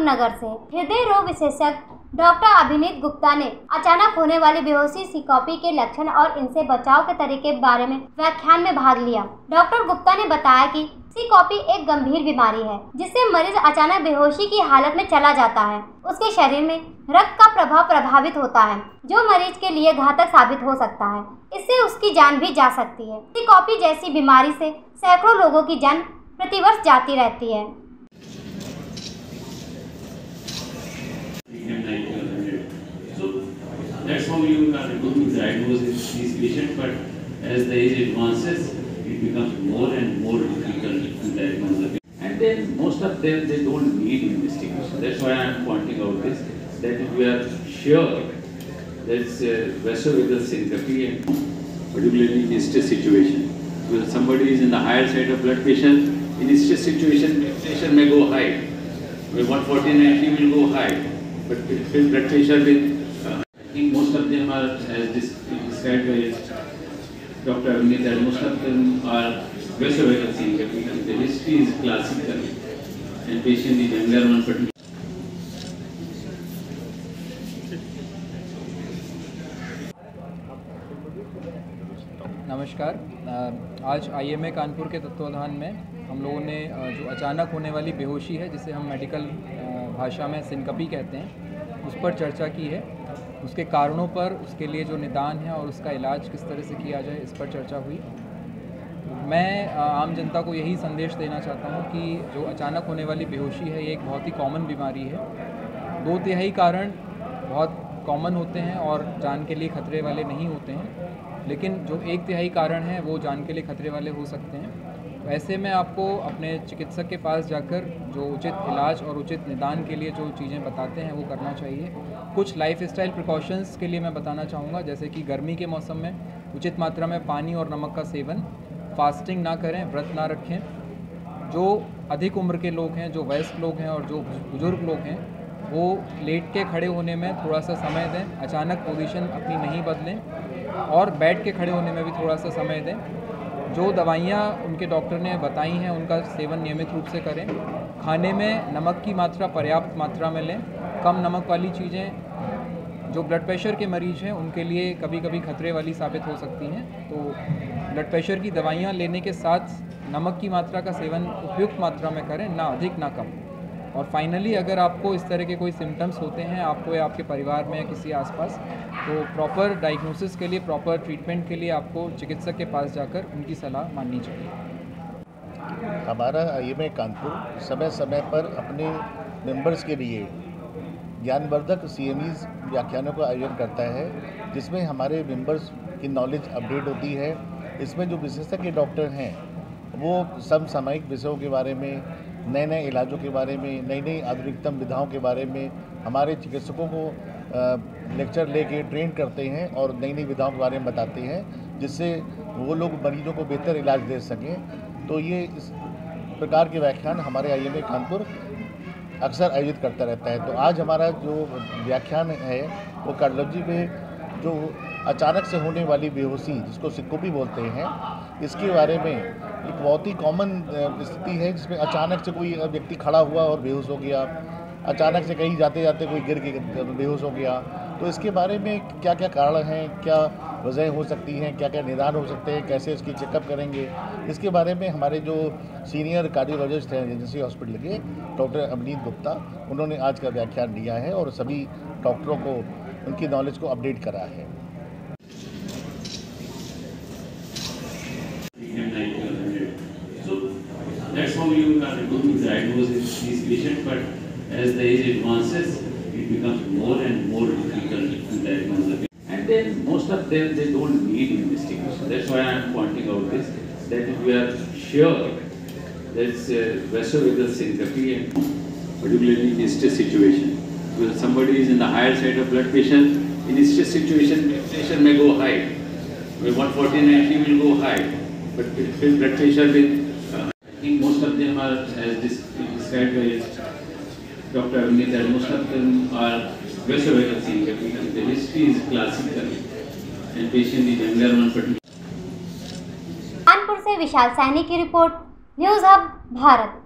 कानपुर नगर से। हृदय रोग विशेषज्ञ डॉक्टर अभिनीत गुप्ता ने अचानक होने वाली बेहोशी सिकॉपी के लक्षण और इनसे बचाव के तरीके बारे में व्याख्यान में भाग लिया। डॉक्टर गुप्ता ने बताया कि सिकॉपी एक गंभीर बीमारी है, जिससे मरीज़ अचानक बेहोशी की हालत में चला जाता है। उसके शरीर में रक्त का प्रभाव प्रभावित होता है, जो मरीज़ के लिए घातक साबित हो सकता है। इससे उसकी जान भी जा सकती है। सिकॉपी जैसी बीमारी से सैकड़ों लोगों की जान प्रतिवर्ष जाती रहती है। That's how you are able to diagnose these patients, but as the age advances, it becomes more and more difficult to diagnose the patient. And then most of them, they don't need investigation. That's why I am pointing out this, that if we are sure that that's uh, vasovagal syncope and particularly in stress situation. Because somebody is in the higher side of blood pressure, in stress situation, blood pressure may go high. With 140 90 will go high, but with with blood pressure with, described by Dr. Avneet, that most of them are vasovagal syncope. The history is classical, and patient is younger one, but नमस्कार आज IMA Kanpur के तत्वाधान में हम लोगों ने जो अचानक होने वाली बेहोशी है जिसे हम मेडिकल भाषा में सिनकपी कहते हैं उस पर चर्चा की है उसके कारणों पर, उसके लिए जो निदान है और उसका इलाज किस तरह से किया जाए, इस पर चर्चा हुई। मैं आम जनता को यही संदेश देना चाहता हूँ कि जो अचानक होने वाली बेहोशी है, ये एक बहुत ही कॉमन बीमारी है। दो तिहाई कारण बहुत कॉमन होते हैं और जान के लिए खतरे वाले नहीं होते हैं, लेकिन जो एक तिहाई कारण है, वो जान के लिए खतरे वाले हो सकते हैं। ऐसे में आपको अपने चिकित्सक के पास जाकर जो उचित इलाज और उचित निदान के लिए जो चीज़ें बताते हैं वो करना चाहिए। कुछ लाइफ स्टाइल प्रिकॉशंस के लिए मैं बताना चाहूँगा, जैसे कि गर्मी के मौसम में उचित मात्रा में पानी और नमक का सेवन फास्टिंग ना करें, व्रत ना रखें। जो अधिक उम्र के लोग हैं, जो वयस्क लोग हैं और जो बुज़ुर्ग लोग हैं, वो लेट के खड़े होने में थोड़ा सा समय दें, अचानक पोजीशन अपनी नहीं बदलें और बैठ के खड़े होने में भी थोड़ा सा समय दें। जो दवाइयाँ उनके डॉक्टर ने बताई हैं, उनका सेवन नियमित रूप से करें। खाने में नमक की मात्रा, पर्याप्त मात्रा में लें। कम नमक वाली चीज़ें, जो ब्लड प्रेशर के मरीज़ हैं, उनके लिए कभी कभी खतरे वाली साबित हो सकती हैं। तो ब्लड प्रेशर की दवाइयाँ लेने के साथ नमक की मात्रा का सेवन उपयुक्त मात्रा में करें, ना अधिक, ना कम। और फाइनली अगर आपको इस तरह के कोई सिम्टम्स होते हैं, आपको या आपके परिवार में या किसी आसपास तो प्रॉपर डायग्नोसिस के लिए प्रॉपर ट्रीटमेंट के लिए आपको चिकित्सक के पास जाकर उनकी सलाह माननी चाहिए। हमारा आई एम कानपुर समय समय पर अपने मेंबर्स के लिए ज्ञानवर्धक सी एम व्याख्यानों का आयोजन करता है, जिसमें हमारे मेंबर्स की नॉलेज अपडेट होती है। इसमें जो विशेषज्ञ डॉक्टर हैं, वो समसामयिक विषयों के बारे में नए नए इलाजों के बारे में नई नई आधुनिकतम विधाओं के बारे में हमारे चिकित्सकों को लेक्चर लेके ट्रेन करते हैं और नई नई विधाओं के बारे में बताते हैं, जिससे वो लोग मरीजों को बेहतर इलाज दे सकें। तो ये इस प्रकार के व्याख्यान हमारे आई एम कानपुर अक्सर आयोजित करता रहता है। तो आज हमारा जो व्याख्यान है, वो कार्डियोलॉजी में जो अचानक से होने वाली बेहोशी, जिसको सिक्कोपी बोलते हैं, इसके बारे में एक बहुत ही कॉमन स्थिति है, जिसमें अचानक से कोई व्यक्ति खड़ा हुआ और बेहोश हो गया, अचानक से कहीं जाते जाते कोई गिर के बेहोश हो गया। तो इसके बारे में क्या क्या कारण हैं, क्या वजह हो सकती हैं क्या क्या निदान हो सकते हैं, कैसे इसकी चेकअप करेंगे? इसके बारे में हमारे जो सीनियर कार्डियोलॉजिस्ट हैं एजेंसी हॉस्पिटल के डॉक्टर अवनीत गुप्ता, उन्होंने आज का व्याख्यान दिया है और सभी डॉक्टरों को, उनकी नॉलेज को अपडेट करा है। You are able to diagnose these patients, but as the age advances, it becomes more and more difficult to diagnose the patient. And then most of them, they don't need investigation. That's why I am pointing out this, that if we are sure that's uh, vasovagal syncope and particularly in stress situation, because somebody is in the higher side of blood pressure, in stress situation, blood pressure may go high. With 140 90 will go high, but blood pressure with, are, as this described by Dr. Avneet, that most of them are vasovagal syncope. The history is classical, and patient is younger one, particular. विशाल सैनी की report news hub Bharat